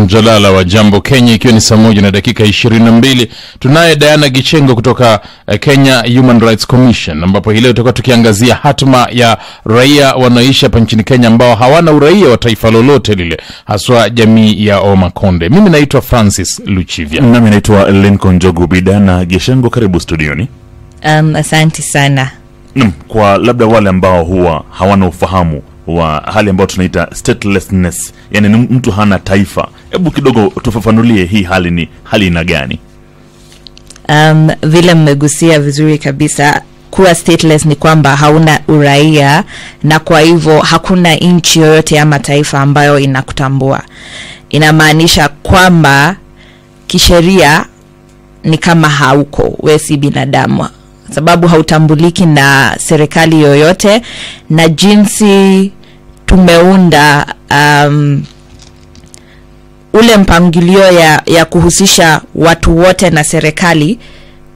mjadala wa jambo Kenya, ikiwa ni saa moja na dakika ishirini na mbili. Tunaye Diana Gichengo kutoka uh, Kenya Human Rights Commission, ambapo hii leo tutakuwa tukiangazia hatma ya raia wanaoishi hapa nchini Kenya ambao hawana uraia wa taifa lolote lile, haswa jamii ya Omakonde. Mimi naitwa Francis Luchivya. nami naitwa Lincoln Jogu Bidana Gichengo, karibu studioni. Um, asanti sana. Naam, kwa labda wale ambao huwa hawana ufahamu wa hali ambayo tunaita statelessness, yani mtu hana taifa, hebu kidogo tufafanulie hii hali ni hali ina gani? Um, vile mmegusia vizuri kabisa kuwa stateless ni kwamba hauna uraia na kwa hivyo hakuna nchi yoyote ama taifa ambayo inakutambua. Inamaanisha kwamba kisheria ni kama hauko, we si binadamu, sababu hautambuliki na serikali yoyote, na jinsi tumeunda um, ule mpangilio ya, ya kuhusisha watu wote na serikali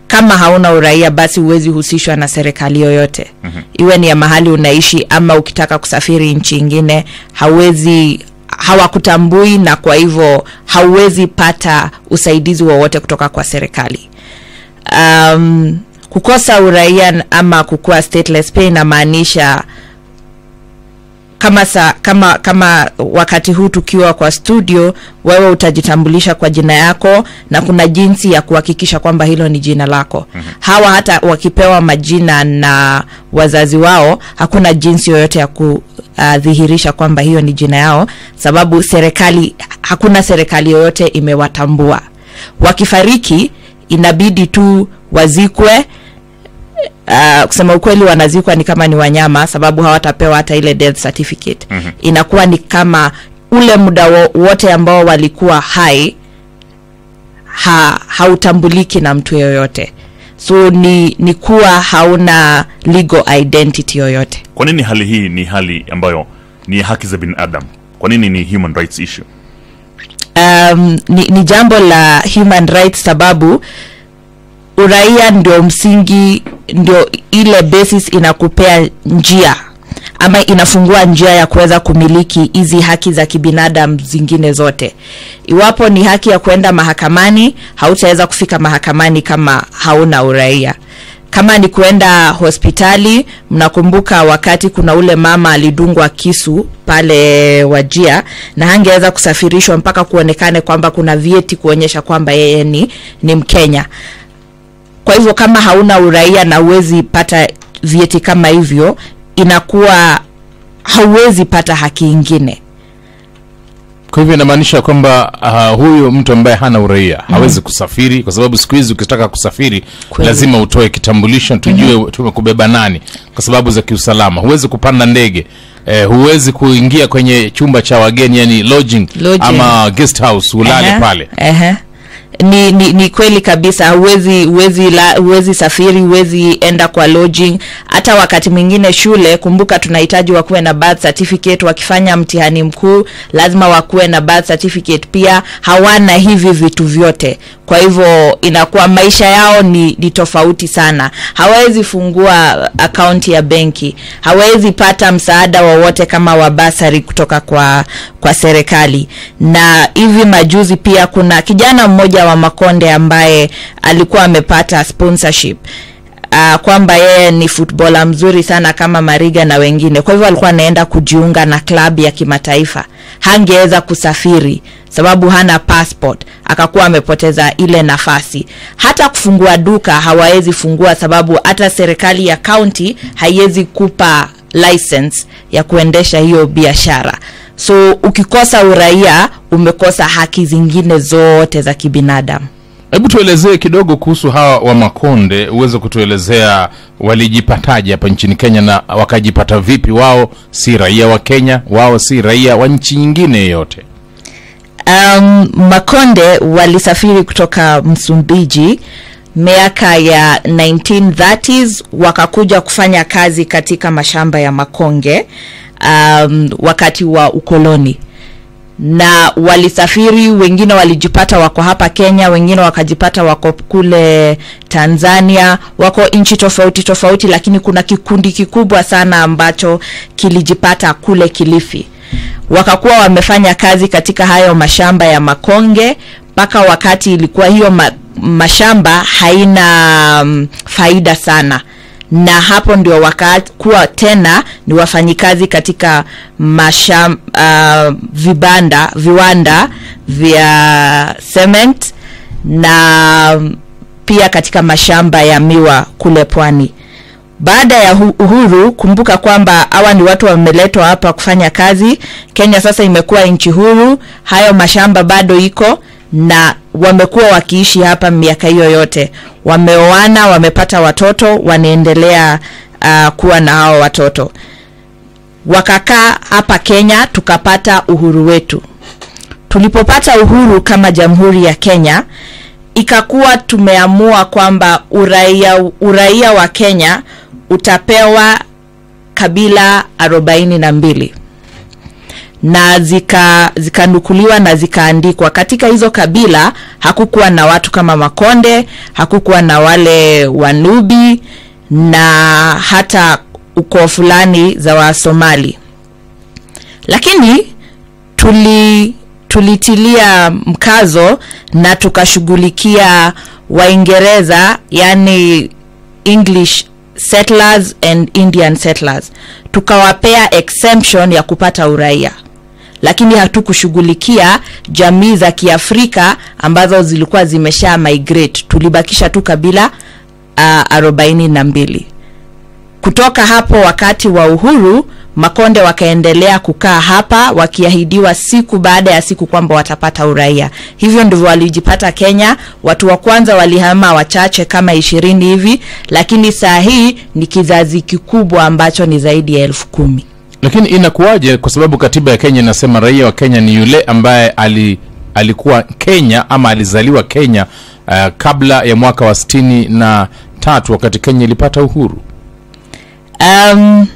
kama hauna uraia basi huwezi husishwa na serikali yoyote mm-hmm. iwe ni ya mahali unaishi ama ukitaka kusafiri nchi ingine hauwezi hawakutambui na kwa hivyo hauwezi pata usaidizi wowote kutoka kwa serikali um, kukosa uraia ama kukuwa stateless pia inamaanisha kama sa, kama kama wakati huu tukiwa kwa studio wewe utajitambulisha kwa jina yako na kuna jinsi ya kuhakikisha kwamba hilo ni jina lako mm-hmm. hawa hata wakipewa majina na wazazi wao hakuna jinsi yoyote ya kudhihirisha uh, kwamba hiyo ni jina yao sababu serikali hakuna serikali yoyote imewatambua wakifariki inabidi tu wazikwe uh, kusema ukweli wanazikwa ni kama ni wanyama sababu hawatapewa hata ile death certificate mm-hmm. inakuwa ni kama ule muda wo, wote ambao walikuwa hai ha, hautambuliki na mtu yoyote so ni, ni kuwa hauna legal identity yoyote Kwa nini hali hii ni hali ambayo ni haki za binadamu? Kwa nini ni human rights issue? um, ni, ni jambo la human rights sababu uraia ndio msingi ndio ile basis inakupea njia ama inafungua njia ya kuweza kumiliki hizi haki za kibinadamu zingine zote. Iwapo ni haki ya kuenda mahakamani hautaweza kufika mahakamani kama hauna uraia. Kama ni kuenda hospitali mnakumbuka wakati kuna ule mama alidungwa kisu pale wajia na hangeweza kusafirishwa mpaka kuonekane kwamba kuna vieti kuonyesha kwamba yeye ni, ni mkenya kwa hivyo kama hauna uraia na huwezi pata vyeti kama hivyo inakuwa hauwezi pata haki ingine Kwa hivyo inamaanisha kwamba uh, huyu mtu ambaye hana uraia mm. hawezi kusafiri, kwa sababu siku hizi ukitaka kusafiri Kweli. lazima utoe kitambulisho tujue mm-hmm. tumekubeba nani, kwa sababu za kiusalama. Huwezi kupanda ndege eh, huwezi kuingia kwenye chumba cha wageni, yani lodging, Lodging. ama guest house ulale uh -huh. pale. ehe. Ni, ni, ni kweli kabisa huwezi huwezi huwezi safiri huwezi enda kwa lodging. Hata wakati mwingine shule kumbuka tunahitaji wakuwe na birth certificate wakifanya mtihani mkuu lazima wakuwe na birth certificate. Pia hawana hivi vitu vyote. Kwa hivyo inakuwa maisha yao ni, ni tofauti sana. Hawezi fungua akaunti ya benki. Hawezi pata msaada wowote kama wabasari kutoka kwa kwa serikali. Na hivi majuzi pia kuna kijana mmoja wa makonde ambaye alikuwa amepata sponsorship. Uh, kwamba yeye ni futbola mzuri sana kama mariga na wengine. Kwa hivyo alikuwa anaenda kujiunga na klabu ya kimataifa. Hangeweza kusafiri sababu hana passport. Akakuwa amepoteza ile nafasi. Hata kufungua duka hawawezi fungua sababu hata serikali ya kaunti haiwezi kupa license ya kuendesha hiyo biashara. So ukikosa uraia umekosa haki zingine zote za kibinadamu. Hebu tuelezee kidogo kuhusu hawa wa Makonde, uweze kutuelezea walijipataje hapa nchini Kenya na wakajipata vipi? Wao si raia wa Kenya, wao si raia wa nchi nyingine yeyote um, makonde walisafiri kutoka msumbiji miaka ya 1930s wakakuja kufanya kazi katika mashamba ya makonge um, wakati wa ukoloni na walisafiri wengine walijipata wako hapa kenya wengine wakajipata wako kule tanzania wako nchi tofauti tofauti lakini kuna kikundi kikubwa sana ambacho kilijipata kule kilifi. Wakakuwa wamefanya kazi katika hayo mashamba ya makonge mpaka wakati ilikuwa hiyo ma, mashamba haina um, faida sana na hapo ndio wakakuwa tena ni wafanyikazi katika masham, uh, vibanda viwanda vya cement na pia katika mashamba ya miwa kule pwani. Baada ya uhuru kumbuka kwamba hawa ni watu wameletwa hapa kufanya kazi. Kenya sasa imekuwa nchi huru. Hayo mashamba bado iko na wamekuwa wakiishi hapa miaka hiyo yote. Wameoana wamepata watoto wanaendelea uh, kuwa na hao watoto. Wakakaa hapa kenya tukapata uhuru wetu. Tulipopata uhuru kama jamhuri ya kenya ikakuwa tumeamua kwamba uraia, uraia wa kenya utapewa kabila arobaini na mbili na zika zikanukuliwa na zikaandikwa. Katika hizo kabila hakukuwa na watu kama makonde hakukuwa na wale wanubi na hata ukoo fulani za wasomali. Lakini tuli tulitilia mkazo na tukashughulikia waingereza yani english settlers and indian settlers. Tukawapea exemption ya kupata uraia lakini hatukushughulikia jamii za kiafrika ambazo zilikuwa zimesha migrate. Tulibakisha tu kabila uh, na mbili. Kutoka hapo wakati wa uhuru makonde wakaendelea kukaa hapa wakiahidiwa siku baada ya siku kwamba watapata uraia. Hivyo ndivyo walijipata kenya. Watu wa kwanza walihama wachache kama ishirini hivi lakini saa hii ni kizazi kikubwa ambacho ni zaidi ya elfu kumi lakini inakuwaje? Kwa sababu katiba ya kenya inasema raia wa kenya ni yule ambaye ali alikuwa kenya ama alizaliwa kenya uh, kabla ya mwaka wa sitini na tatu wakati kenya ilipata uhuru. Um,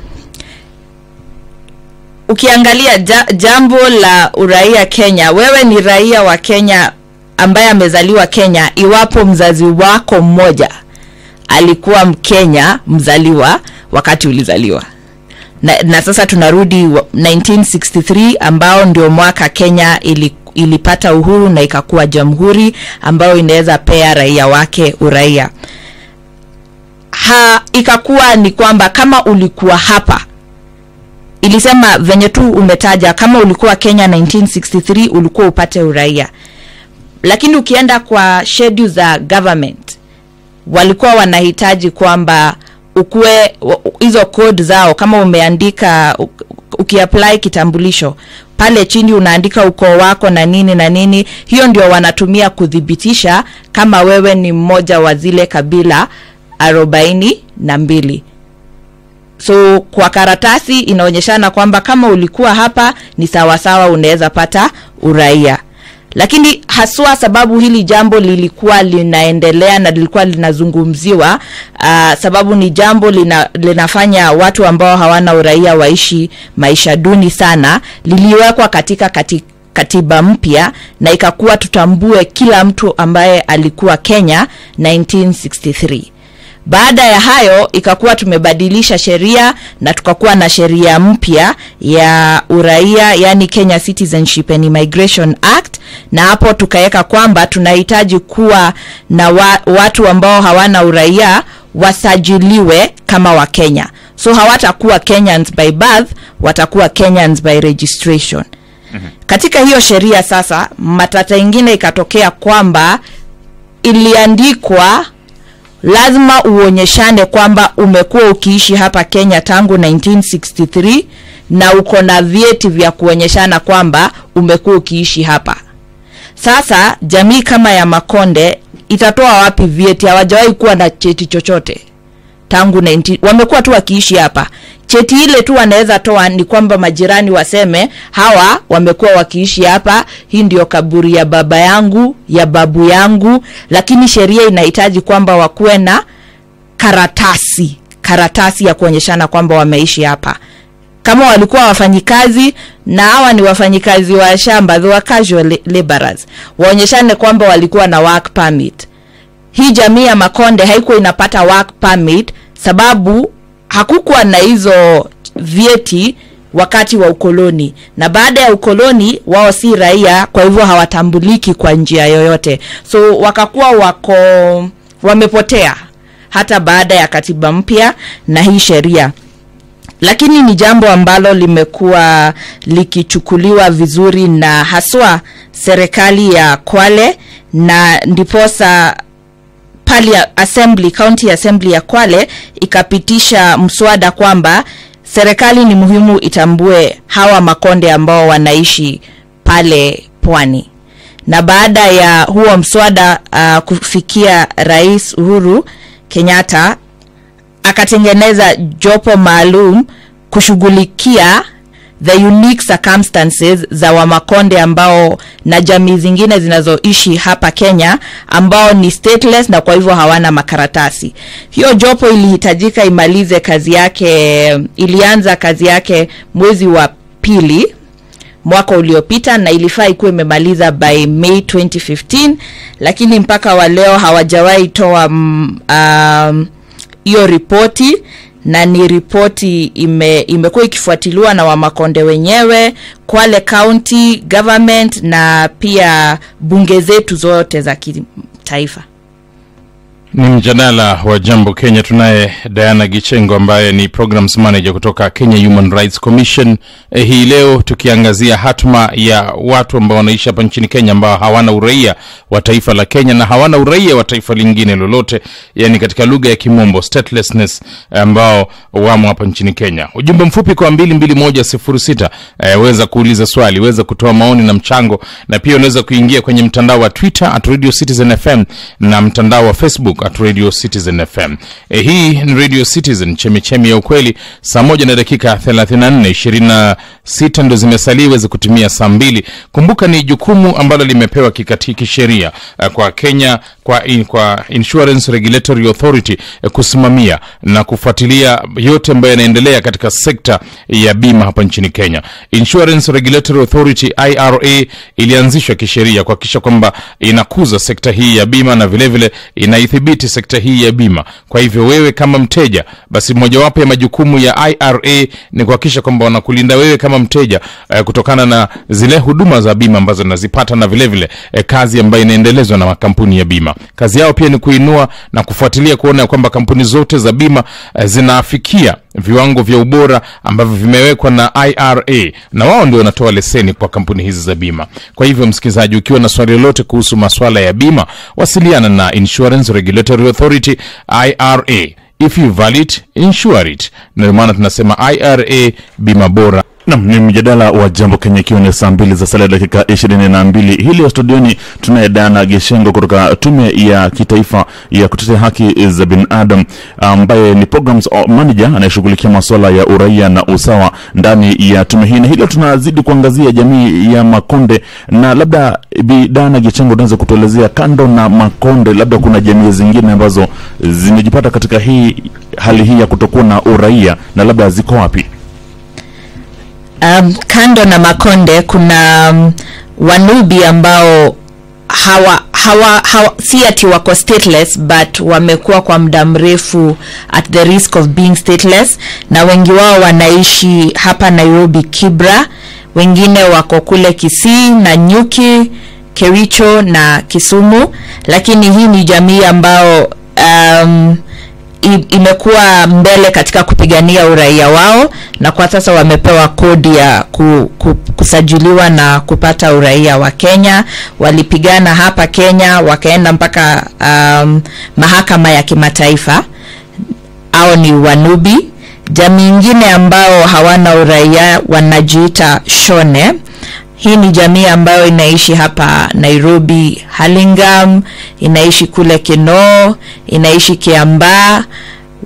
ukiangalia ja, jambo la uraia kenya wewe ni raia wa kenya ambaye amezaliwa kenya iwapo mzazi wako mmoja alikuwa mkenya mzaliwa wakati ulizaliwa na, na sasa tunarudi wa- 1963 ambao ndio mwaka kenya ili, ilipata uhuru na ikakuwa jamhuri ambayo inaweza pea raia wake uraia. Ha ikakuwa ni kwamba kama ulikuwa hapa ilisema venye tu umetaja kama ulikuwa kenya 1963 ulikuwa upate uraia. Lakini ukienda kwa schedule za government walikuwa wanahitaji kwamba ukuwe wa- hizo code zao kama umeandika ukiapply kitambulisho pale chini unaandika ukoo wako na nini na nini hiyo ndio wanatumia kuthibitisha kama wewe ni mmoja wa zile kabila arobaini na mbili. So kwa karatasi inaonyeshana kwamba kama ulikuwa hapa ni sawasawa unaweza pata uraia lakini haswa sababu hili jambo lilikuwa linaendelea na lilikuwa linazungumziwa uh, sababu ni jambo lina, linafanya watu ambao hawana uraia waishi maisha duni sana liliwekwa katika katika katiba mpya na ikakuwa tutambue kila mtu ambaye alikuwa kenya 1963 baada ya hayo ikakuwa tumebadilisha sheria na tukakuwa na sheria mpya ya uraia yani kenya citizenship and immigration act. Na hapo tukaweka kwamba tunahitaji kuwa na wa, watu ambao hawana uraia wasajiliwe kama wakenya so hawatakuwa kenyans by birth watakuwa kenyans by registration. Katika hiyo sheria sasa matata ingine ikatokea kwamba iliandikwa lazima uonyeshane kwamba umekuwa ukiishi hapa kenya tangu 1963 na uko na vyeti vya kuonyeshana kwamba umekuwa ukiishi hapa. Sasa jamii kama ya makonde itatoa wapi vyeti? Hawajawahi kuwa na cheti chochote tangu 19 wamekuwa tu wakiishi hapa cheti ile tu wanaweza toa ni kwamba majirani waseme hawa wamekuwa wakiishi hapa hii ndio kaburi ya baba yangu ya babu yangu. Lakini sheria inahitaji kwamba wakuwe na karatasi karatasi ya kuonyeshana kwamba wameishi hapa. Kama walikuwa wafanyikazi na hawa ni wafanyikazi wa shamba casual laborers waonyeshane kwamba walikuwa na work permit. Hii jamii ya makonde haikuwa inapata work permit sababu hakukuwa na hizo vyeti wakati wa ukoloni. Na baada ya ukoloni wao si raia kwa hivyo hawatambuliki kwa njia yoyote. So wakakuwa wako wamepotea hata baada ya katiba mpya na hii sheria. Lakini ni jambo ambalo limekuwa likichukuliwa vizuri na haswa serikali ya kwale na ndiposa pali assembly county assembly ya kwale ikapitisha mswada kwamba serikali ni muhimu itambue hawa makonde ambao wanaishi pale pwani. Na baada ya huo mswada uh, kufikia rais uhuru kenyatta akatengeneza jopo maalum kushughulikia the unique circumstances za wamakonde ambao na jamii zingine zinazoishi hapa kenya ambao ni stateless na kwa hivyo hawana makaratasi. Hiyo jopo ilihitajika imalize kazi yake ilianza kazi yake mwezi wa pili mwaka uliopita na ilifaa ikuwa imemaliza by may 2015 lakini mpaka wa leo hawajawahi toa hiyo um, hiyo ripoti na ni ripoti ime, imekuwa ikifuatiliwa na wamakonde wenyewe kwale county government na pia bunge zetu zote za kitaifa ni mjadala wa jambo kenya. Tunaye diana gichengo ambaye ni programs manager kutoka kenya human rights commission. Eh, hii leo tukiangazia hatma ya watu ambao wanaishi hapa nchini kenya ambao hawana uraia wa taifa la kenya na hawana uraia wa taifa lingine lolote yani katika lugha ya kimombo statelessness ambao wamo hapa nchini kenya. Ujumbe mfupi kwa 22106 eh, weza kuuliza swali weza kutoa maoni na mchango na pia unaweza kuingia kwenye mtandao wa twitter at radio citizen fm na mtandao wa facebook at radio citizen fm e, hii ni radio citizen chemichemi ya ukweli. Saa moja na dakika 34 26 ndo zimesalia iweze kutumia saa mbili. Kumbuka ni jukumu ambalo limepewa kisheria eh, kwa kenya kwa, in, kwa insurance regulatory authority eh, kusimamia na kufuatilia yote ambayo yanaendelea katika sekta ya bima hapa nchini kenya. Insurance regulatory authority ira ilianzishwa kisheria kuhakikisha kwamba inakuza sekta hii ya bima na vilevile inaithibiti sekta hii ya bima. Kwa hivyo wewe kama mteja basi mojawapo ya majukumu ya ira ni kuhakikisha kwamba wanakulinda wewe kama mteja eh, kutokana na zile huduma za bima ambazo nazipata na vilevile eh, kazi ambayo inaendelezwa na makampuni ya bima. Kazi yao pia ni kuinua na kufuatilia kuona kwamba kampuni zote za bima eh, zinaafikia viwango vya ubora ambavyo vimewekwa na ira na wao ndio wanatoa leseni kwa kampuni hizi za bima. Kwa hivyo msikilizaji ukiwa na swali lolote kuhusu maswala ya bima wasiliana na insurance regulatory authority ira if you valid insure it. Ndio maana tunasema ira bima bora nam ni mjadala wa jambo kenya ikiwa ni saa mbili za sala dakika ishirini na mbili. Hili ya studioni tunaye dana geshengo kutoka tume ya kitaifa ya kutetea haki za binadam ambaye ni programs manager anayeshughulikia masuala ya uraia na usawa ndani ya tume hii. Na hilo tunazidi kuangazia jamii ya makonde. Na labda bi dana geshengo unaweza kutuelezea kando na makonde labda kuna jamii zingine ambazo zimejipata katika hii hali hii ya kutokuwa na uraia na labda ziko wapi um, kando na makonde kuna um, wanubi ambao hawa hawa, hawa si ati wako stateless but wamekuwa kwa muda mrefu at the risk of being stateless. Na wengi wao wanaishi hapa nairobi kibra. Wengine wako kule kisii na nyuki kericho na kisumu. Lakini hii ni jamii ambao um, imekuwa mbele katika kupigania uraia wao na kwa sasa wamepewa kodi ya ku, ku, kusajiliwa na kupata uraia wa kenya. Walipigana hapa kenya wakaenda mpaka um, mahakama ya kimataifa. Au ni wanubi. Jamii ingine ambao hawana uraia wanajiita shone hii ni jamii ambayo inaishi hapa nairobi halingam inaishi kule kinoo inaishi kiambaa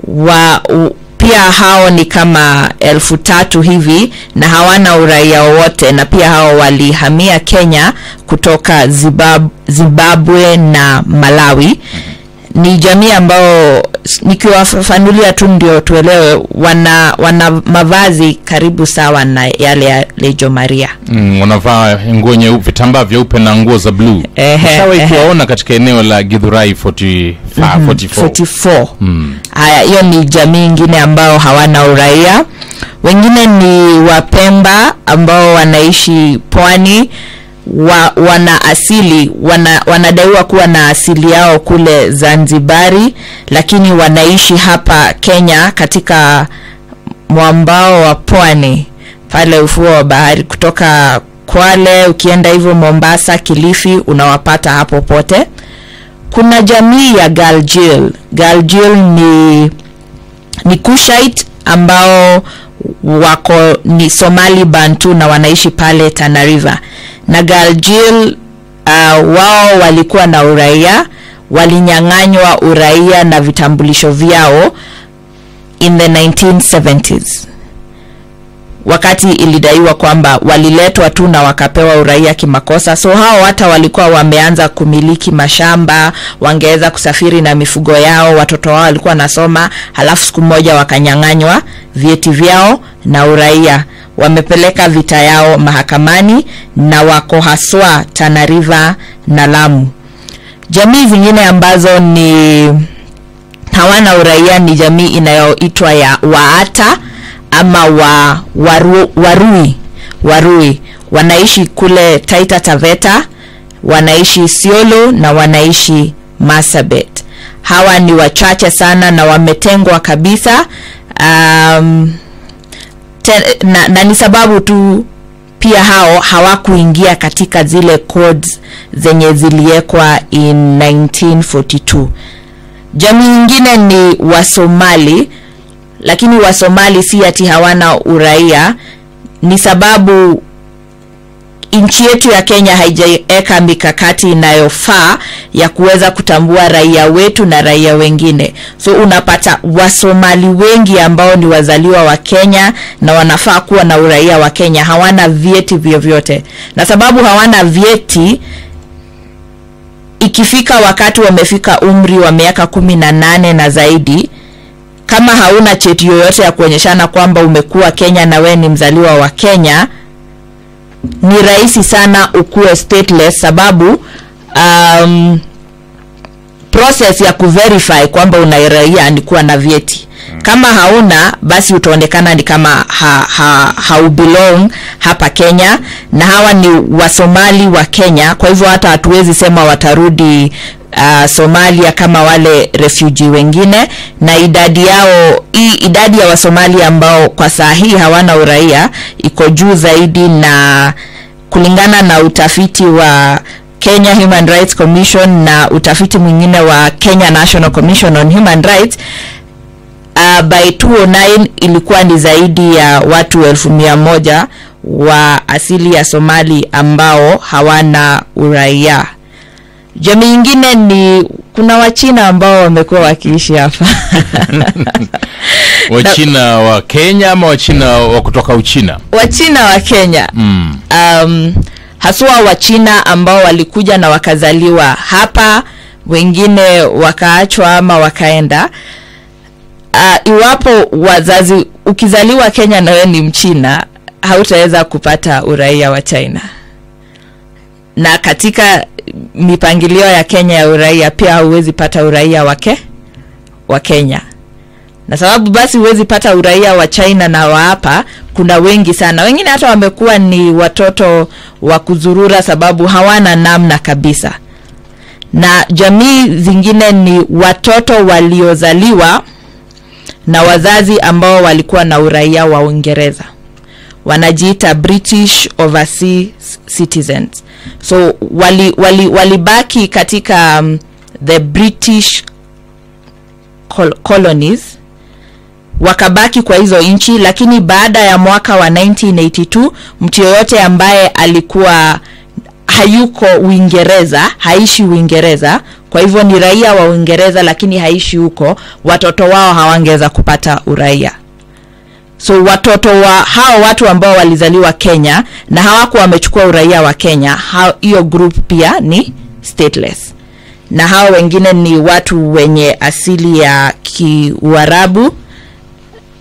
wa u, pia hao ni kama elfu tatu hivi na hawana uraia wowote na pia hao walihamia kenya kutoka zimbabwe na malawi ni jamii ambao nikiwafafanulia tu ndio tuelewe wana wana mavazi karibu sawa na yale ya lejo maria. Mm, wanavaa nguo nyeupe vitambaa vyeupe na nguo za bluu kuwaona katika eneo la gidhurai 40, fa- 44 44 haya hiyo ni jamii ingine ambao hawana uraia. Wengine ni wapemba ambao wanaishi pwani wa, wana asili wana, wanadaiwa kuwa na asili yao kule zanzibari lakini wanaishi hapa kenya katika mwambao wa pwani pale ufuo wa bahari. Kutoka kwale ukienda hivyo mombasa kilifi unawapata hapo pote. Kuna jamii ya galjil. Galjil ni ni kushite ambao wako ni somali bantu na wanaishi pale tana river. Na galjil uh, wao walikuwa na uraia walinyang'anywa uraia na vitambulisho vyao in the 1970s wakati ilidaiwa kwamba waliletwa tu na wakapewa uraia kimakosa. So hao hata walikuwa wameanza kumiliki mashamba wangeweza kusafiri na mifugo yao watoto wao walikuwa wanasoma halafu siku moja wakanyang'anywa vyeti vyao na uraia. Wamepeleka vita yao mahakamani na wako haswa tanariva na lamu. Jamii zingine ambazo ni hawana uraia ni jamii inayoitwa ya waata ama wa waru, warui warui. Wanaishi kule taita taveta wanaishi siolo na wanaishi masabet hawa ni wachache sana na wametengwa kabisa um, te, na, na ni sababu tu pia hao hawakuingia katika zile codes zenye ziliwekwa in 1942 jamii nyingine ni wasomali lakini wasomali si ati hawana uraia. Ni sababu nchi yetu ya kenya haijaweka mikakati inayofaa ya kuweza kutambua raia wetu na raia wengine. So unapata wasomali wengi ambao ni wazaliwa wa kenya na wanafaa kuwa na uraia wa kenya hawana vyeti vyovyote. Na sababu hawana vyeti ikifika wakati wamefika umri wa miaka kumi na nane na zaidi kama hauna cheti yoyote ya kuonyeshana kwamba umekuwa kenya na wewe ni mzaliwa wa kenya ni rahisi sana ukuwe stateless sababu um, process ya kuverify kwamba una raia ni kuwa na vyeti kama hauna basi utaonekana ni kama ha, ha, haubelong hapa kenya. Na hawa ni wasomali wa kenya. Kwa hivyo hata hatuwezi sema watarudi uh, somalia kama wale refugee wengine. Na idadi yao hii idadi ya wasomali ambao kwa saa hii hawana uraia iko juu zaidi na kulingana na utafiti wa kenya human rights commission na utafiti mwingine wa kenya national commission on human rights uh, by 209 ilikuwa ni zaidi ya watu elfu mia moja wa asili ya somali ambao hawana uraia. Jamii nyingine ni kuna wachina ambao wamekuwa wakiishi hapa. Wachina wa kenya ama wachina wa kutoka uchina? Wachina wa kenya. Mm. um, haswa wachina ambao walikuja na wakazaliwa hapa wengine wakaachwa ama wakaenda uh, iwapo wazazi ukizaliwa kenya na wewe ni mchina hautaweza kupata uraia wa china. Na katika mipangilio ya kenya ya uraia pia huwezi pata uraia wake wa kenya. Na sababu basi huwezi pata uraia wa china na wa hapa kuna wengi sana. Wengine hata wamekuwa ni watoto wa kuzurura sababu hawana namna kabisa. Na jamii zingine ni watoto waliozaliwa na wazazi ambao walikuwa na uraia wa uingereza. Wanajiita british overseas citizens. So walibaki wali, wali katika um, the british col colonies. Wakabaki kwa hizo nchi lakini baada ya mwaka wa 1982 mtu yoyote ambaye alikuwa hayuko uingereza haishi uingereza kwa hivyo ni raia wa uingereza lakini haishi huko. Watoto wao hawangeweza kupata uraia. So watoto wa hao watu ambao walizaliwa kenya na hawakuwa wamechukua uraia wa kenya hiyo group pia ni stateless. Na hao wengine ni watu wenye asili ya kiuarabu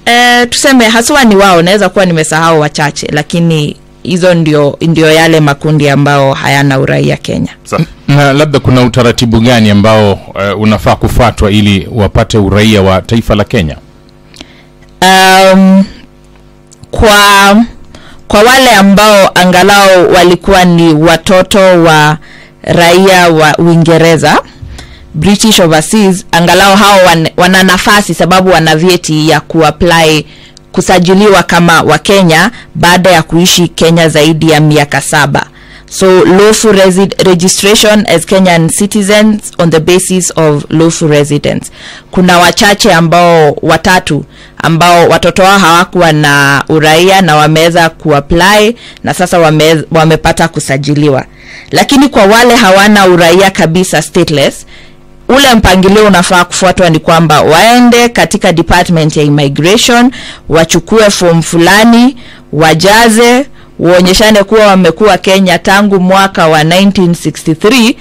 e, tuseme haswa ni wao naweza kuwa nimesahau wachache lakini hizo ndio ndio yale makundi ambao hayana uraia kenya. Sa- na labda kuna utaratibu gani ambao uh, unafaa kufuatwa ili wapate uraia wa taifa la kenya? Um, kwa kwa wale ambao angalau walikuwa ni watoto wa raia wa uingereza british overseas angalau hao wan, wana nafasi sababu wana vyeti ya kuapply kusajiliwa kama wakenya baada ya kuishi kenya zaidi ya miaka saba. So lawful registration as kenyan citizens on the basis of lawful residence kuna wachache ambao watatu ambao watoto wao hawakuwa na uraia na wameweza kuapply na sasa wame, wamepata kusajiliwa. Lakini kwa wale hawana uraia kabisa stateless ule mpangilio unafaa kufuatwa ni kwamba waende katika department ya immigration wachukue fomu fulani wajaze waonyeshane kuwa wamekuwa kenya tangu mwaka wa 1963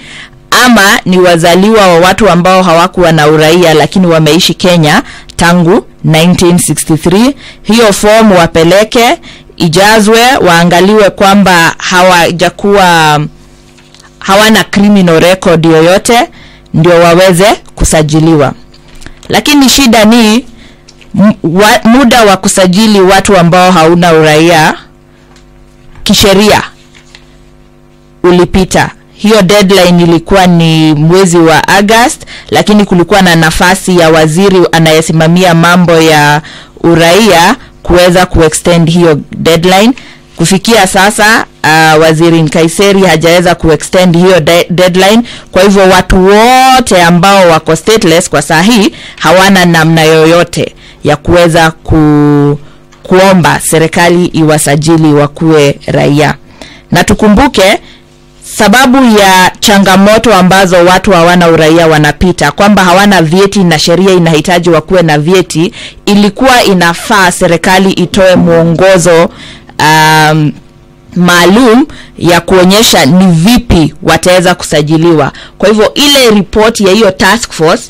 ama ni wazaliwa wa watu ambao hawakuwa na uraia lakini wameishi kenya tangu 1963 hiyo fomu wapeleke ijazwe waangaliwe kwamba hawajakuwa hawana criminal record yoyote ndio waweze kusajiliwa. Lakini shida ni wa, muda wa kusajili watu ambao hauna uraia kisheria ulipita. Hiyo deadline ilikuwa ni mwezi wa august lakini kulikuwa na nafasi ya waziri anayesimamia mambo ya uraia kuweza kuextend hiyo deadline kufikia sasa uh, waziri nkaiseri hajaweza kuextend hiyo de- deadline. Kwa hivyo watu wote ambao wako stateless kwa saa hii hawana namna yoyote ya kuweza ku, kuomba serikali iwasajili wakuwe raia. Na tukumbuke sababu ya changamoto ambazo watu hawana uraia wanapita kwamba hawana vyeti na sheria inahitaji wakuwe na vyeti ilikuwa inafaa serikali itoe mwongozo um, maalum ya kuonyesha ni vipi wataweza kusajiliwa. Kwa hivyo ile ripoti ya hiyo task force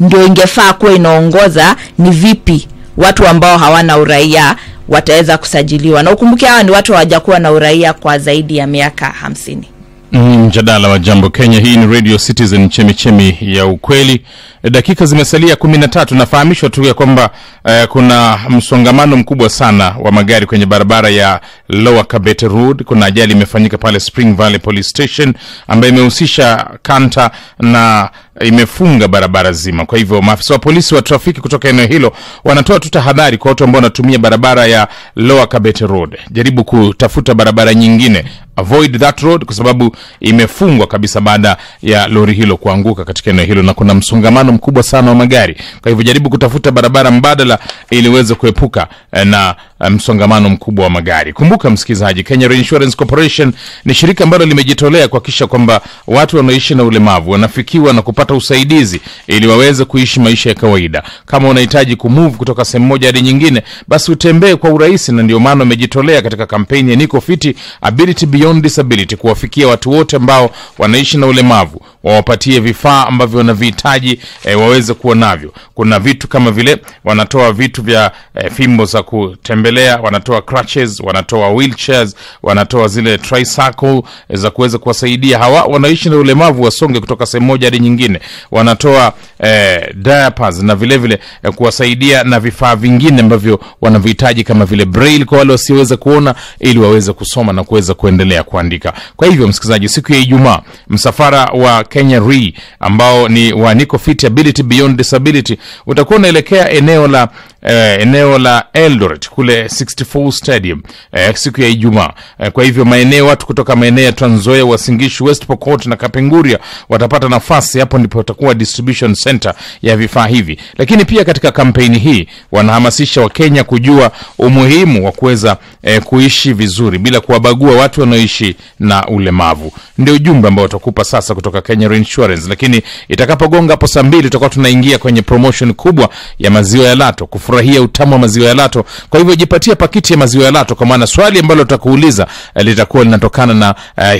ndio ingefaa kuwa inaongoza ni vipi watu ambao hawana uraia wataweza kusajiliwa. Na ukumbuke hawa ni watu hawajakuwa na uraia kwa zaidi ya miaka hamsini mjadala wa jambo kenya. Hii ni radio citizen chemichemi ya ukweli. Dakika zimesalia kumi na tatu nafahamishwa tu ya kwamba eh, kuna msongamano mkubwa sana wa magari kwenye barabara ya lower kabete road. Kuna ajali imefanyika pale spring valley police station ambayo imehusisha kanta na imefunga barabara zima. Kwa hivyo maafisa wa polisi wa trafiki kutoka eneo hilo wanatoa tu tahadhari kwa watu ambao wanatumia barabara ya lower kabete road. Jaribu kutafuta barabara nyingine. Avoid that road kwa sababu imefungwa kabisa baada ya lori hilo kuanguka katika eneo hilo na kuna msongamano mkubwa sana wa magari. Kwa hivyo jaribu kutafuta barabara mbadala ili uweze kuepuka eh, na msongamano mkubwa wa magari. Kumbuka msikilizaji kenya Reinsurance corporation ni shirika ambalo limejitolea kuhakikisha kwamba watu wanaoishi na ulemavu wanafikiwa na kupata usaidizi ili waweze kuishi maisha ya kawaida. Kama unahitaji kumove kutoka sehemu moja hadi nyingine basi utembee kwa urahisi na ndio maana wamejitolea katika kampeni ya niko fiti ability beyond disability kuwafikia watu wote ambao wanaishi na ulemavu wawapatie vifaa ambavyo wanavihitaji e, waweze kuwa navyo. Kuna vitu kama vile wanatoa vitu vya e, fimbo za kutembelea wanatoa crutches wanatoa wheelchairs wanatoa zile tricycle e, za kuweza kuwasaidia hawa wanaishi na ulemavu wasonge kutoka sehemu moja hadi nyingine. Wanatoa e, diapers na vile vile e, kuwasaidia na vifaa vingine ambavyo wanavihitaji kama vile braille kwa wale wasioweza kuona ili waweze kusoma na kuweza kuendelea kuandika. Kwa hivyo msikilizaji siku ya ijumaa msafara wa kenya re ambao ni wa Nico Fit ability beyond disability. Utakuwa unaelekea eneo la eh, eneo la eldoret kule 64 stadium eh, siku ya ijumaa. Eh, kwa hivyo maeneo watu kutoka maeneo ya tranzoya wasingishi west pokot na kapenguria watapata nafasi. Hapo ndipo itakuwa distribution center ya vifaa hivi. Lakini pia katika kampeni hii wanahamasisha wakenya kujua umuhimu wa kuweza eh, kuishi vizuri bila kuwabagua watu wanaoishi na ulemavu. Ndio ujumbe ambao utakupa sasa kutoka kenya Reinsurance. lakini itakapogonga hapo saa mbili tutakuwa tunaingia kwenye promotion kubwa ya maziwa ya lato kufurahia utamu wa maziwa ya lato. Kwa hivyo jipatia pakiti ya maziwa ya lato kwa maana swali ambalo tutakuuliza eh, litakuwa linatokana na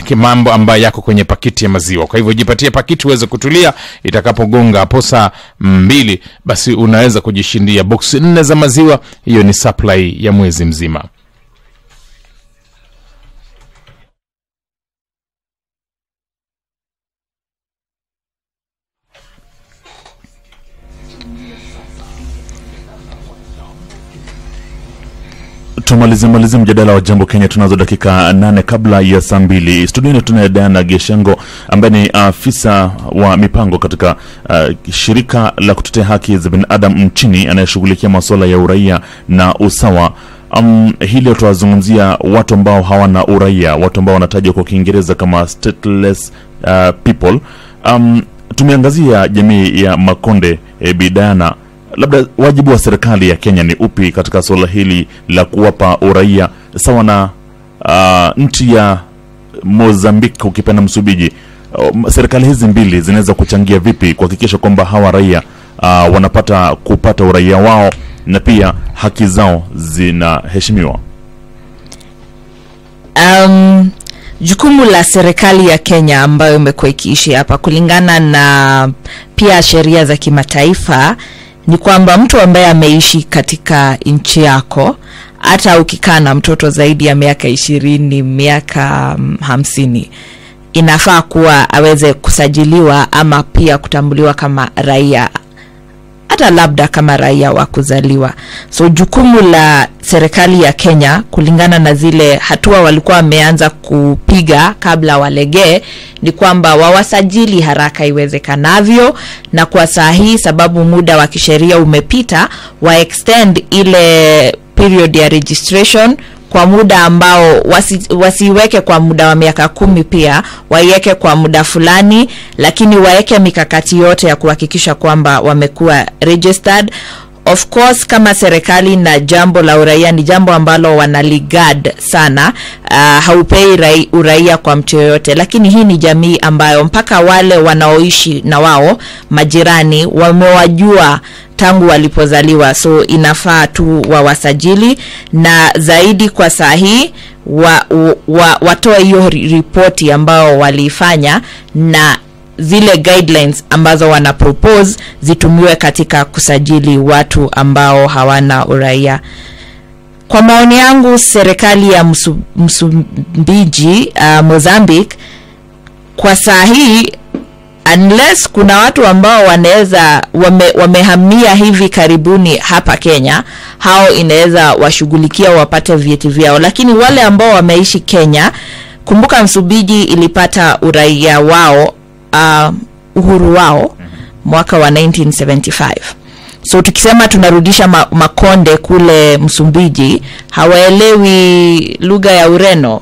uh, mambo ambayo yako kwenye pakiti ya maziwa. Kwa hivyo jipatia pakiti uweze kutulia itakapogonga hapo saa mbili basi unaweza kujishindia. Boksi nne za maziwa hiyo ni supply ya mwezi mzima tumalizie malize mjadala wa jambo kenya. Tunazo dakika nane kabla ya saa mbili. Studioni tunaye diana geshengo ambaye ni afisa wa mipango katika uh, shirika la kutetea haki za binadamu nchini anayeshughulikia masuala ya uraia na usawa. Um, hii leo tunazungumzia watu ambao hawana uraia watu ambao wanatajwa kwa kiingereza kama stateless uh, people. Um, tumeangazia jamii ya makonde e, bidana labda wajibu wa serikali ya kenya ni upi katika suala hili la kuwapa uraia sawa na uh, nchi ya mozambik ukipenda msubiji uh, serikali hizi mbili zinaweza kuchangia vipi kuhakikisha kwamba hawa raia uh, wanapata kupata uraia wao na pia haki zao zinaheshimiwa? Um, jukumu la serikali ya kenya ambayo imekuwa ikiishi hapa kulingana na pia sheria za kimataifa ni kwamba mtu ambaye ameishi katika nchi yako hata ukikaa na mtoto zaidi ya miaka ishirini miaka mm, hamsini inafaa kuwa aweze kusajiliwa ama pia kutambuliwa kama raia hata labda kama raia wa kuzaliwa. So jukumu la serikali ya kenya kulingana na zile hatua walikuwa wameanza kupiga kabla walegee ni kwamba wawasajili haraka iwezekanavyo na kwa saa hii sababu muda wa kisheria umepita wa extend ile period ya registration kwa muda ambao wasi, wasiweke kwa muda wa miaka kumi pia waiweke kwa muda fulani lakini waeke mikakati yote ya kuhakikisha kwamba wamekuwa registered. Of course kama serikali na jambo la uraia ni jambo ambalo wanaligad sana uh, haupei rai, uraia kwa mtu yoyote. Lakini hii ni jamii ambayo mpaka wale wanaoishi na wao majirani wamewajua tangu walipozaliwa. So inafaa tu wawasajili na zaidi kwa saa hii wa, wa, watoe hiyo ripoti ambao waliifanya na zile guidelines ambazo wana propose zitumiwe katika kusajili watu ambao hawana uraia. Kwa maoni yangu serikali ya Msu, msumbiji uh, mozambique kwa saa hii unless kuna watu ambao wanaweza wame, wamehamia hivi karibuni hapa kenya hao inaweza washughulikia wapate vyeti vyao. Lakini wale ambao wameishi kenya kumbuka msumbiji ilipata uraia wao uh, uhuru wao mwaka wa 1975 so tukisema tunarudisha ma, makonde kule msumbiji hawaelewi lugha ya ureno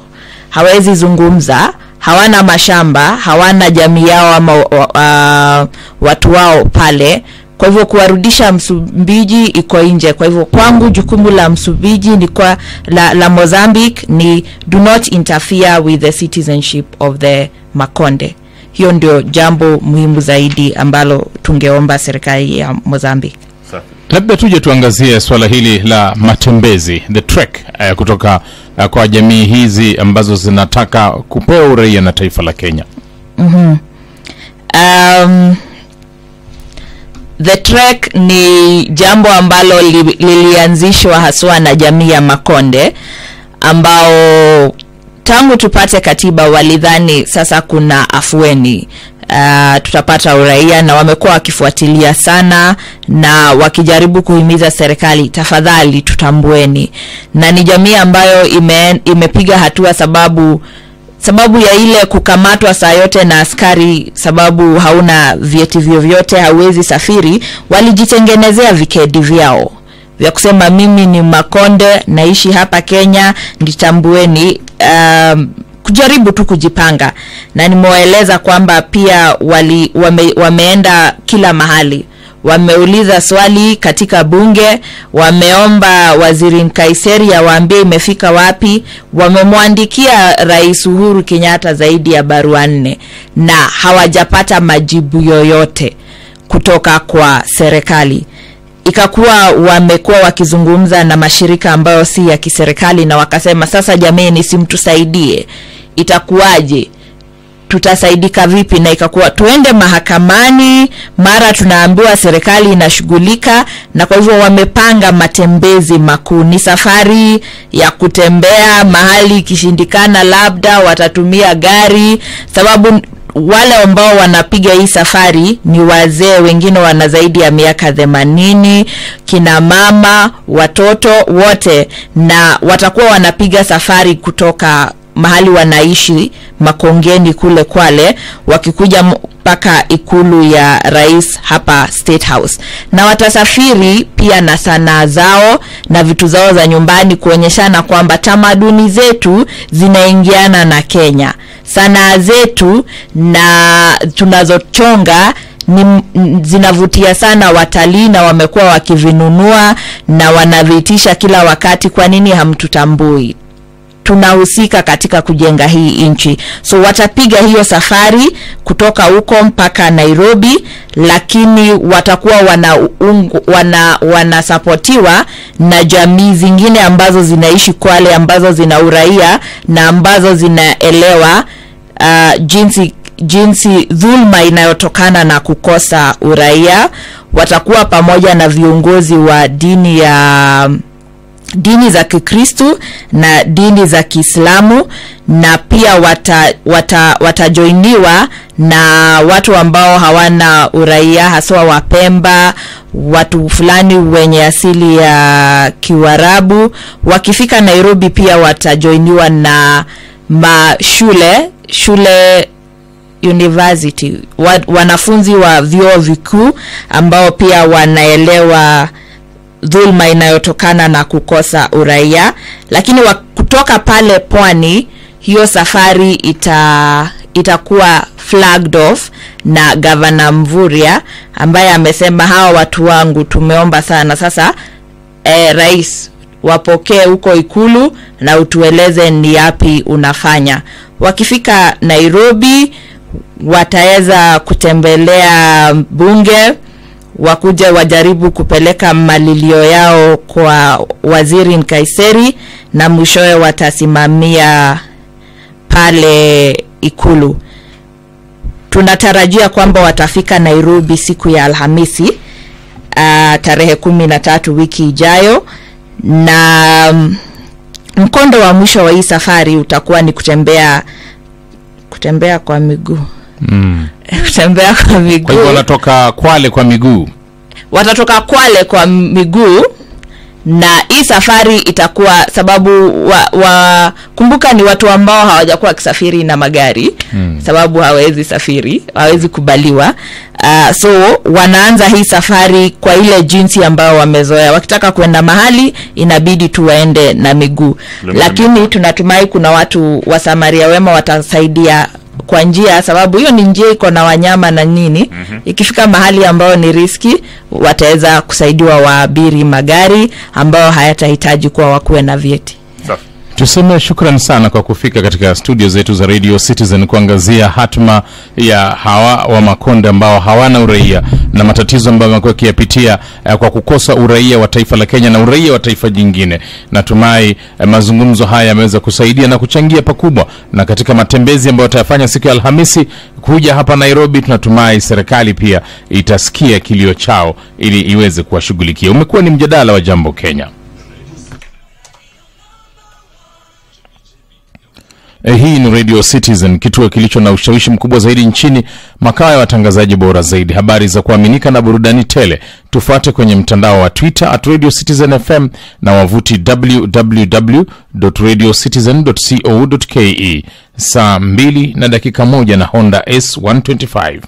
hawezi zungumza hawana mashamba hawana jamii yao ama uh, watu wao pale. Kwa hivyo kuwarudisha msumbiji iko nje. Kwa hivyo kwangu jukumu la msumbiji ni kwa la, la mozambique ni do not interfere with the citizenship of the makonde. Hiyo ndio jambo muhimu zaidi ambalo tungeomba serikali ya mozambique labda tuje tuangazie swala hili la matembezi the trek eh, kutoka eh, kwa jamii hizi ambazo zinataka kupewa uraia na taifa la kenya mm -hmm. um, the trek ni jambo ambalo li, lilianzishwa haswa na jamii ya makonde ambao tangu tupate katiba walidhani sasa kuna afueni Uh, tutapata uraia na wamekuwa wakifuatilia sana na wakijaribu kuhimiza serikali tafadhali tutambueni. Na ni jamii ambayo ime, imepiga hatua sababu sababu ya ile kukamatwa saa yote na askari sababu hauna vyeti vyovyote hauwezi safiri walijitengenezea vikedi vyao. Vya kusema mimi ni makonde naishi hapa kenya nitambueni um, kujaribu tu kujipanga. Na nimewaeleza kwamba pia wali, wame, wameenda kila mahali. Wameuliza swali katika bunge wameomba waziri nkaiseri awaambie imefika wapi. Wamemwandikia rais uhuru kenyatta zaidi ya barua nne na hawajapata majibu yoyote kutoka kwa serikali. Ikakuwa wamekuwa wakizungumza na mashirika ambayo si ya kiserikali na wakasema sasa jameni simtusaidie itakuwaje? Tutasaidika vipi na ikakuwa tuende mahakamani mara tunaambiwa serikali inashughulika na kwa hivyo wamepanga matembezi makuu. Ni safari ya kutembea mahali ikishindikana labda watatumia gari sababu wale ambao wanapiga hii safari ni wazee wengine wana zaidi ya miaka themanini kina mama watoto wote na watakuwa wanapiga safari kutoka mahali wanaishi makongeni kule kwale wakikuja mpaka ikulu ya rais hapa state house. Na watasafiri pia na sanaa zao na vitu zao za nyumbani kuonyeshana kwamba tamaduni zetu zinaingiana na kenya. Sanaa zetu na tunazochonga ni zinavutia sana watalii na wamekuwa wakivinunua na wanaviitisha kila wakati kwa nini hamtutambui tunahusika katika kujenga hii nchi. So watapiga hiyo safari kutoka huko mpaka nairobi lakini watakuwa wana, wana wanasapotiwa na jamii zingine ambazo zinaishi kwale ambazo zina uraia na ambazo zinaelewa uh, jinsi jinsi dhulma inayotokana na kukosa uraia. Watakuwa pamoja na viongozi wa dini ya dini za kikristu na dini za kiislamu na pia wata, wata, watajoiniwa na watu ambao hawana uraia haswa wapemba watu fulani wenye asili ya kiwarabu wakifika nairobi pia watajoiniwa na mashule shule university. Wa, wanafunzi wa vyuo vikuu ambao pia wanaelewa dhulma inayotokana na kukosa uraia lakini wa, kutoka pale pwani hiyo safari ita itakuwa flagged off na gavana mvuria ambaye amesema hawa watu wangu tumeomba sana. Sasa eh, rais wapokee huko ikulu na utueleze ni yapi unafanya. Wakifika nairobi wataweza kutembelea bunge wakuja wajaribu kupeleka malilio yao kwa waziri nkaiseri na mwishowe watasimamia pale ikulu. Tunatarajia kwamba watafika nairobi siku ya alhamisi uh, tarehe kumi na tatu wiki ijayo. Na mm, mkondo wa mwisho wa hii safari utakuwa ni kutembea kutembea kwa miguu mm. kutembea kwa kwa hivyo miguu wanatoka kwale kwa miguu. Watatoka kwale kwa miguu na hii safari itakuwa sababu wa, wa kumbuka ni watu ambao hawajakuwa wakisafiri na magari mm. sababu hawezi safiri hawezi kubaliwa. Uh, so wanaanza hii safari kwa ile jinsi ambayo wamezoea. Wakitaka kwenda mahali inabidi tu waende na miguu. Lakini tunatumai kuna watu wa samaria wema watasaidia kwa njia sababu hiyo ni njia iko na wanyama na nini mm-hmm. ikifika mahali ambayo ni riski wataweza kusaidiwa waabiri magari ambayo hayatahitaji kuwa wakuwe na vyeti. Tuseme shukran sana kwa kufika katika studio zetu za radio citizen kuangazia hatma ya hawa wa makonde ambao hawana uraia na matatizo ambayo wamekuwa wakiyapitia eh, kwa kukosa uraia wa taifa la kenya na uraia wa taifa jingine. Natumai eh, mazungumzo haya yameweza kusaidia na kuchangia pakubwa. Na katika matembezi ambayo watayafanya siku ya alhamisi kuja hapa nairobi tunatumai serikali pia itasikia kilio chao ili iweze kuwashughulikia. Umekuwa ni mjadala wa jambo kenya Eh, hii ni radio citizen kituo kilicho na ushawishi mkubwa zaidi nchini makao ya watangazaji bora zaidi habari za kuaminika na burudani tele tufuate kwenye mtandao wa twitter at radio citizen fm na wavuti www.radiocitizen.co.ke. radiocitizen co ke saa mbili na dakika moja na honda s 125